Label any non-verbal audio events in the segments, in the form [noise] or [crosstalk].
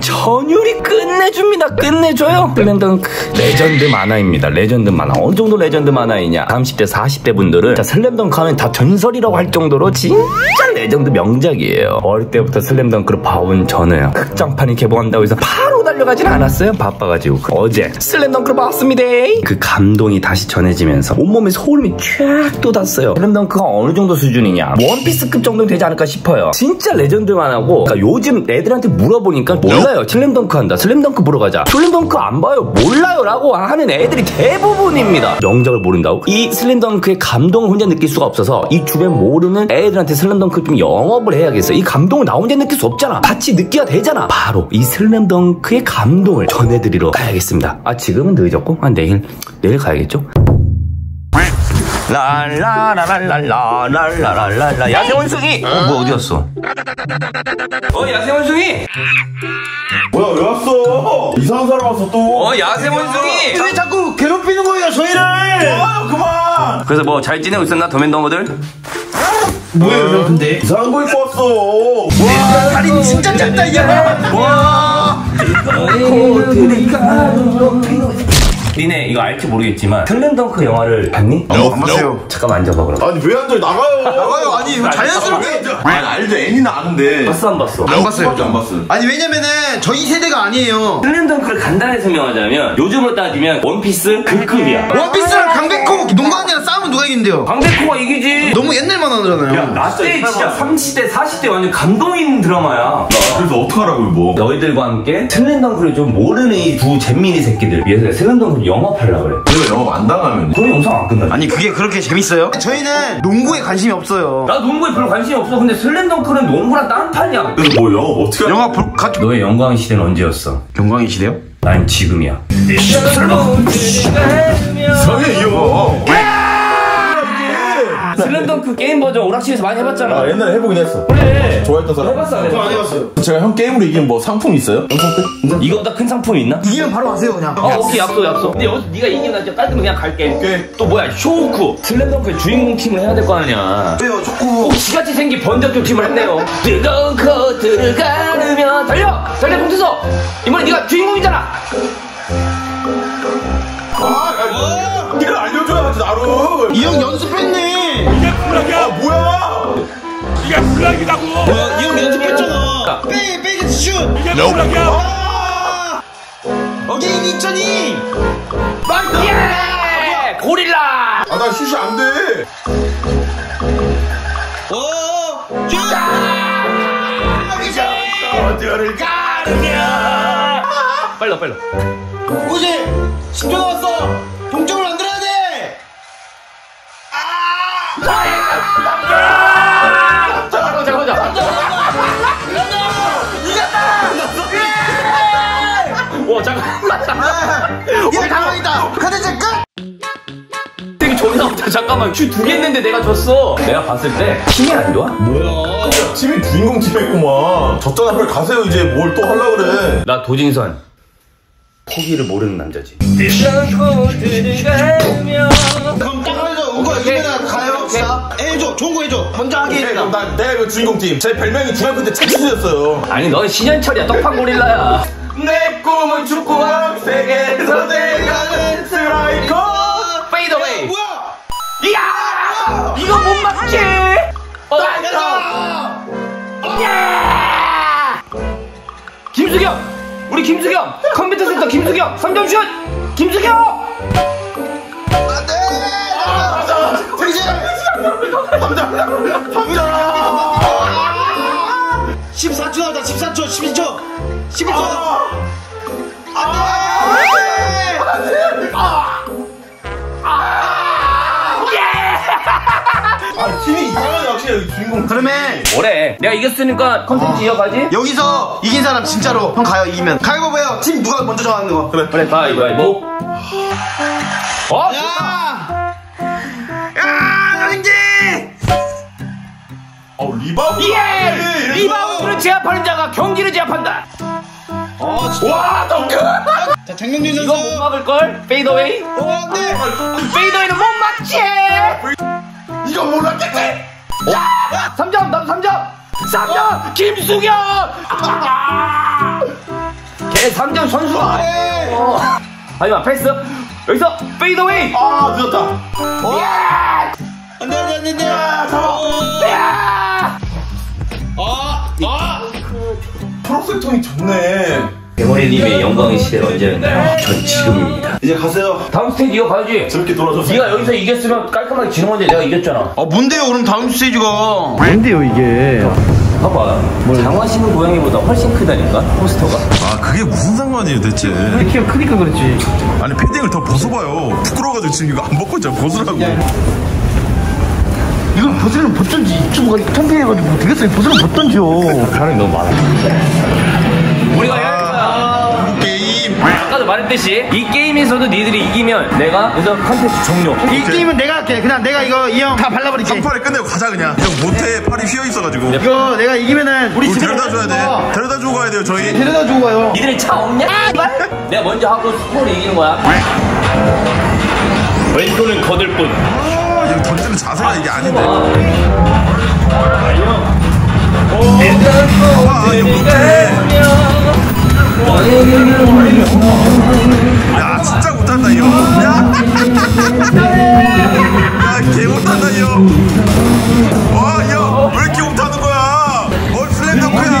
전율이 끝내줍니다. 끝내줘요. 슬램덩크 레전드 만화입니다. 레전드 만화. 어느 정도 레전드 만화이냐? 30대, 40대 분들은 자, 슬램덩크 하면 다 전설이라고 할 정도로 진짜 레전드 명작이에요. 어릴 때부터 슬램덩크를 봐온 저는 극장판이 개봉한다고 해서 바로 달려가진 않았어요. 바빠가지고. 어제 슬램덩크를 봤습니다. 그 감동이 다시 전해지면서 온몸에 소름이 쫙 돋았어요. 슬램덩크가 어느 정도 수준이냐? 원피스급 정도 되지 않을까 싶어요. 진짜 레전드 만화고 그러니까 요즘 애들한테 물어보니까 몰라 요. 슬램덩크 한다. 슬램덩크 보러 가자. 슬램덩크 안 봐요. 몰라요. 라고 하는 애들이 대부분입니다. 명작을 모른다고? 이 슬램덩크의 감동을 혼자 느낄 수가 없어서 이 주변 모르는 애들한테 슬램덩크 좀 영업을 해야겠어. 이 감동을 나 혼자 느낄 수 없잖아. 같이 느껴야 되잖아. 바로 이 슬램덩크의 감동을 전해드리러 가야겠습니다. 아 지금은 늦었고 아 내일 내일 가야겠죠? 랄라라랄랄라랄라랄라 야생원숭이 어, 뭐 어디였어? 어 야생원숭이 뭐야 왜 왔어? 이상한 사람 왔어 또. 어 야생원숭이 왜 자꾸 괴롭히는 거예요 저희를? 아 그만. 그래서 뭐 잘 지내고 있었나 더맨더머들? 뭐예요 형 근데? 이상한 거 입고 왔어. 와 다리 진짜 짧다 이 형. 와 니네 이거 알지 모르겠지만 슬램덩크 영화를 봤니? 안 봤어요. 잠깐만 앉아봐 그럼 아니 왜 앉아 나가요. 나가요 아니 이거 자연스럽게 아 알죠 애니는 아는데. 봤어 안 봤어? 안 봤어요 안 봤어요. 아니 왜냐면은 저희 세대가 아니에요 슬램덩크를 간단하게 설명하자면 요즘으로 따지면 원피스 그 급이야 원피스랑 강백호 농구한이랑 싸 우면 누가 이긴대요 광대코가 이기지 너무 옛날 만화잖아요 나때 진짜 30대 40대 완전 감동 있는 드라마야 그래서 어떡하라고 뭐. 너희들과 함께 슬램덩크를 좀 모르는 이 두 잼민이 새끼들 위해서 슬램덩크를 영업하려고 그래 내가 영업 안 당하면. 그럼 영상 안 끝나지 아니 그게 그렇게 재밌어요? 저희는 농구에 관심이 없어요 나 농구에 별로 관심이 없어 근데 슬램덩크는 농구랑 딴판이야 그래서 뭐 영업 어떻게? 하... 영화 볼 가... 너의 영광의 시대는 언제였어? 영광의 시대요? 난 지금이야 성해 이거. [laughs] 슬램덩크 게임 버전 오락실에서 많이 해봤잖아 아 옛날에 해보긴 했어. 그래 좋아했던 사람. 해봤어 안 해봤어? 해봤어요 제가 형 게임으로 이긴 뭐 상품 있어요? 영상 때? 이거보다 큰 상품이 있나? 이기면 바로 가세요 그냥 어 오케이 약속 약속 근데 여기서 네가 이기면 나 진짜 깔끔히 그냥 갈게 오케이. 또 뭐야 쇼우쿠 슬램덩크의 주인공 팀을 해야 될 거 아니야 왜요 축구 꼭 지같이 생긴 번쩍 팀을 했네요 뜨거운 코트를 가르며 달려! 달려 동태서 이번에 네가 주인공이잖아 아, 네가 알려줘야지 나를. 이형 연습했네 아 뭐야? 이게 block이라고! 이형 연습했잖아 빼 빼기 슛 이게 block이야! 아! Again 2002 예! 고릴라! 아 나 슛이 안 돼. 어! 슛! 어디를 가르냐? 빨리 와, 빨리 와. 뭐지? 10초 남았어 동점을 만들어 잠깐만 슛두개 했는데 내가 졌어. 내가 봤을 때 힘이 안 좋아? 뭐야? 팀이 주인공 팀 했구만. 졌잖아 빨리 가세요 이제. 뭘 또 하려 그래. 나 도진선. 포기를 모르는 남자지. 그럼 딱 하면서 우거 이기면 가요. 자 해줘 좋은 거 해줘 먼저 하게 오케이, 그럼 해줘 난 내가 그 주인공 팀. 제 별명이 중학교 때 채치수였어요. 아니 넌 신현철이야. 떡판 고릴라야. 내 꿈은 축구왕 세계에서 내가는 뭐야 이야 이거 못 맞지 어 야! 김수경 우리 김수경 컴퓨터 센터 김수경 3점 슛 김수경 이제 14초 나왔다 14초 12초 11초 아 그러면 뭐래 내가 이겼으니까 컨텐츠 이어가지 여기서 이긴 사람 진짜로 형 가요 이기면 가위바위보 해요 팀 누가 먼저 정하는 거 그래. 그래 가위바위보 어? 야! 야! 여진기! 어 리바운드. 예! 리바운드를 제압하는 자가 경기를 제압한다 와 덩크. 자, 장명준 선수. 이거 못 막을걸? Fadeaway? 어, 네. fadeaway는 못 막지! 이거 몰랐겠지? 3점 나도 3점. 3점. 김수경 아! 내 3점 선수. 어. 하지만 패스. 여기서 fade away. 아 늦었다. 안돼 안돼 안돼 잡아. 초록색 통이 좋네 대머리님의 영광의 시대 언제였나요? 전 지금입니다. 이제 가세요 다음 스테이지 이어가야지. 저렇게 돌아줘서 네가 여기서 이겼으면 깔끔하게 지는 건데 내가 이겼잖아. 아 뭔데요 그럼 다음 스테이지가 뭔데요 이게? 봐봐. 장화신은 고양이보다 훨씬 크다니까 포스터가. 아 그게 무슨 상관이에요 대체 키가 크니까 그렇지. 아니 패딩을 더 벗어봐요 부끄러워가지고 지금 이거 안 벗고 있잖아 벗으라고 이걸 벗으면 벗던지 유튜브가 통폐해가지고 되겠어요. 벗으면 벗던지요. 사람이 너무 많아. 우리가 아까도 말했듯이 이 게임에서도 니들이 이기면 내가 여기서 컨텐츠 종료. 이 게임은 내가 할게. 그냥 내가 이거 이 형 다 발라버릴게. 한 판에 끝내고 가자 그냥 형 못해 팔이 휘어 있어가지고 이거 내가 이기면은 우리 집에 데려다 줘야 돼 데려다 주고 가야 돼요 저희 데려다 주고 가요. 니들은 차 없냐? [laughs] 내가 먼저 하고 스코어를 이기는 거야. 왼손은 거들 뿐. 아, 이거 던지는 자세가 이게 아닌데 아 이거 못해 야 진짜 못한다 이거. 야야개 못한다 이거. 와형왜 이렇게 못하는 거야? 뭘 슬램덩크야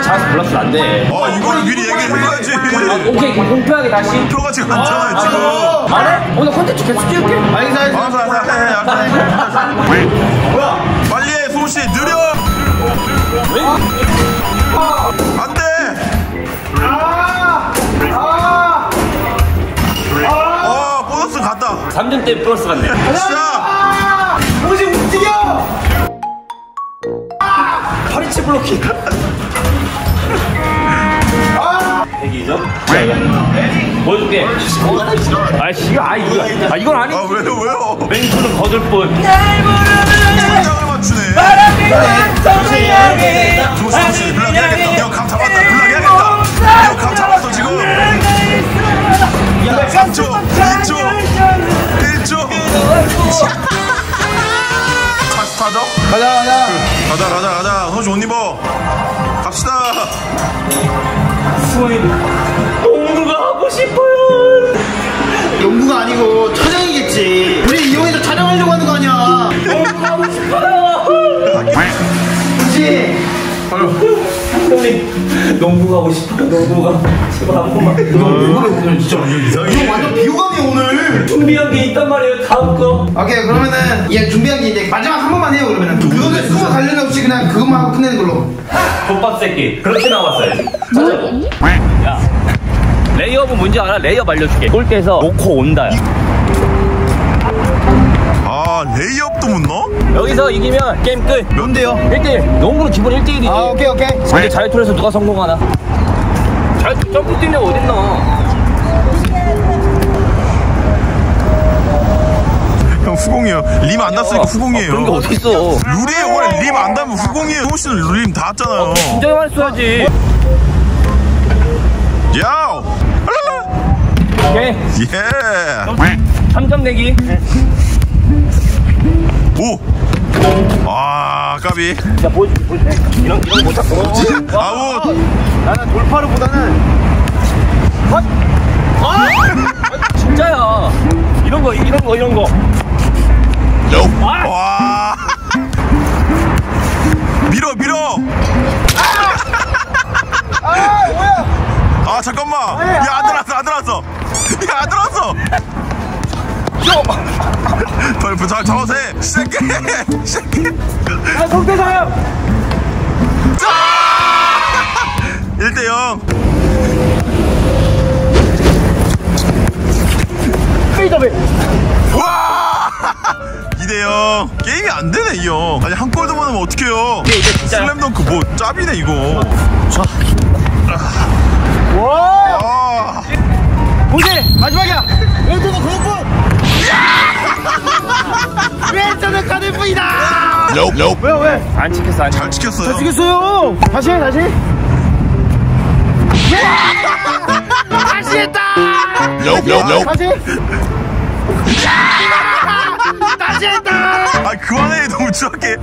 키가 작아서 몰랐어 안 돼. 아, 이거를 미리 얘기해줘야지 오케이 그럼 공평하게 다시. 표가 지금 많잖아요 지금 말해? 오늘 컨텐츠 계속 찍을게. 알겠어, 알겠어. 알았어 알았어 해, 알았어 해. 뭐야? 빨리 해 소씨 느려 안 돼 아! 아! 어 보너스 갔다 3점 때 플러스 같네. 시작 아! 뭐지 움직여! 파리치 블로킹. 102점? 보여줄게. 아, 씨가, 아, 이거, 아, 이건 아니. 아 왜요 왜요? 맹수는 거들 뿐. 장을 맞추네. 조수씨 블락 해야겠다. 형감 잡았다. 블락 해야겠다. 형감 잡았어 지금. 3초 2초 1초 44점 가자, 가자. 가자 가자 가자. 선수 옷 입어. 갑시다 공부가 하고 싶어요. 연구가 아니고 촬영이겠지. 우리 이용해서 촬영하려고 하는 거 아니야. 공부하고 싶어요. 그치? 형님, 농구 가고 싶어요. 농구가. 제발 한 번만. 이거를 오늘 진짜. 이거 완전 비호감이야, 오늘. 준비한 게 있단 말이에요, 다음 거. 오케이, 그러면은, 얘 준비한 게 이제 마지막 한 번만 해요, 그러면은. 그거는 수고 관련 없이 그냥 그것만 하고 끝내는 걸로. 족밥 새끼. 그렇게 나왔어야지. 가자고. 야. 레이업은 뭔지 알아? 레이업 알려줄게. 골대에서 놓고 온다야. 아 레이업도 못 넣어? 여기서 이기면 게임 끝. 뭔데요? 1대1. 농구는 기본 1대1이지. 아, 오케이, 오케이. 근데 자유투에서 누가 성공하나? 자유투 점프 뛰는 애 어딨나? 후공이에요 림 안 났으니까 후공이에요 그런 게 어딨어. 룰이에요 원래 림 안 닿으면 후공이에요 형우 씨는 림 닿았잖아요 인정만 했어야지. 야우 오케이. 예 3점 내기. 오! 아, 까비. 자, 보여줄게, 보여줄게. 이런, 이런 거못 잡고. 아웃! 나는 돌파르보다는 진짜야. 이런 거, 이런 거, 이런 거. 와! 밀어, 밀어! 아, 잠깐만! 야, 안 들어왔어, 안 들어왔어! 야, 안 들어왔어! 덜, 잘 잡아서 해! 시작해! 시작해! 아, 성대사요! [laughs] 1대0 형 게임이 안 되네 이 형. 아니 한 골도 못 넣으면 어떡해요? 슬램덩크 뭐 짭이네 이거. 와. 오케이 마지막이야 왼쪽은 그렇고 [laughs] 왼쪽은 가들뿐이다 Nope, nope. 왜요 왜? 안 지켰어 안 잘 지켰어요. 죽였어요 다시 해 다시 다시 했다 Nope, nope, nope. 다시 [laughs] 했다! 아 그만해 너무 추악해.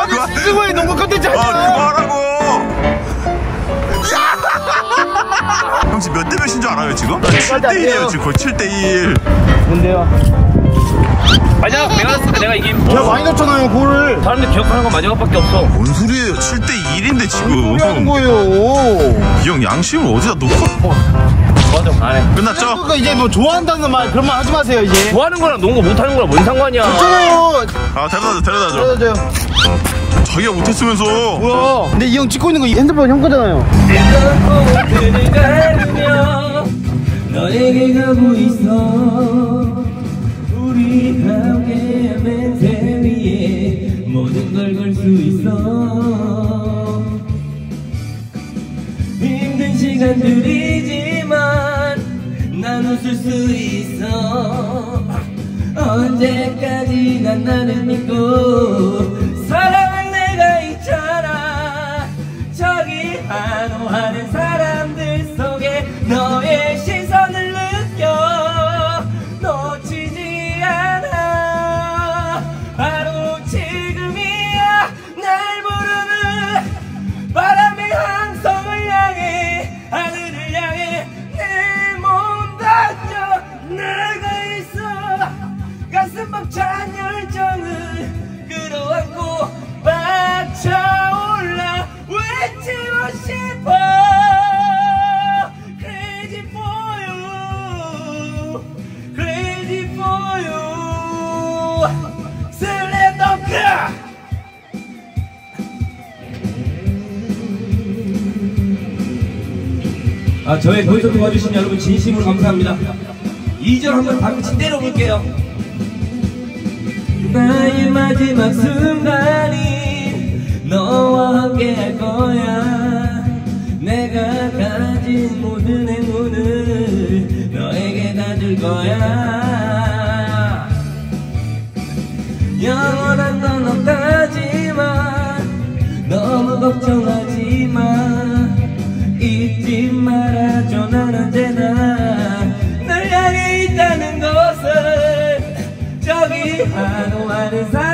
아니 스스로의 농구 컨텐츠 아 하잖아 그만하고. 형 지금 몇 대 몇인 줄 알아요 지금? 7대1이에요 지금. 거의 7대1 뭔데요? 맞아 내가 했을 때 내가 이김 제가 많이 넣었잖아요 골을. 사람들 기억하는 건 마지막밖에 없어. 뭔 소리예요? 7대1인데 지금. 하는 거예요? 이 형 양심을 어디다 놓고 맞아 안해 끝났죠? 그러니까 이제 뭐 좋아한다는 말 그런 말 하지 마세요 이제. 좋아하는 거랑 농구 못하는 거랑 뭔 상관이야? 있잖아요. 아 데려다줘 데려다줘. 맞아요. 자기가 못했으면서. 뭐야? 근데 이 형 찍고 있는 거 핸드폰 형 거잖아요. 너에게 가고 있어 언제까지나 나를 아, 저의 콘서트 와주신 여러분 진심으로 감사합니다. 2절 한번 다 같이 때려볼게요. 나의 마지막 순간이 너와 함께 할 거야. 내가 가진 모든 행운을 너에게 다 줄 거야. 영원한 건 없다지만 너무 걱정하지 마 잊지 마라 desire.